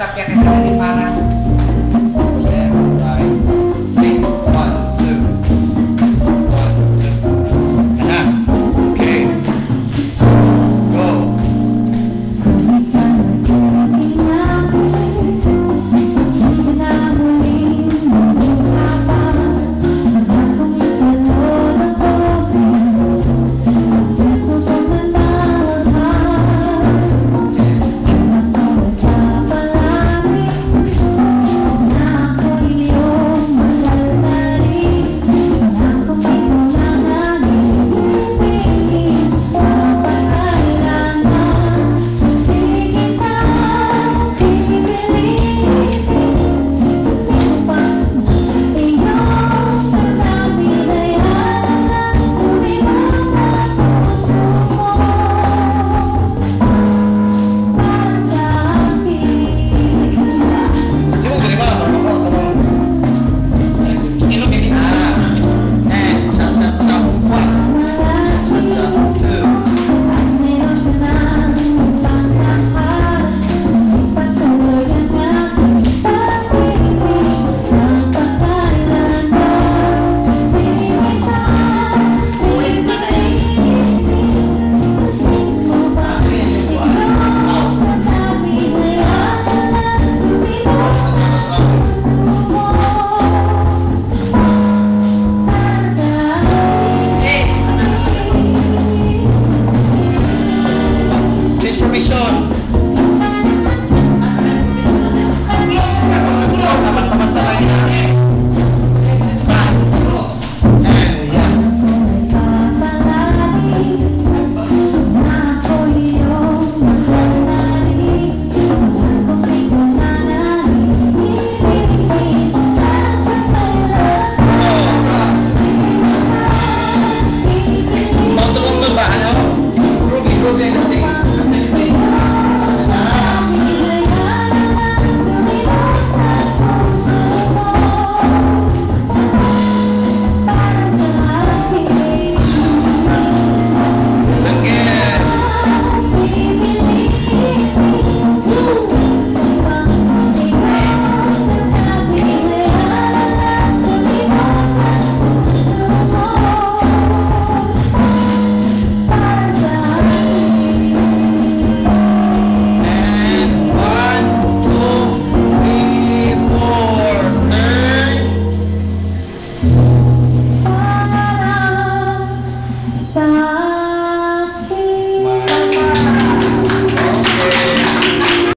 tapia que está xa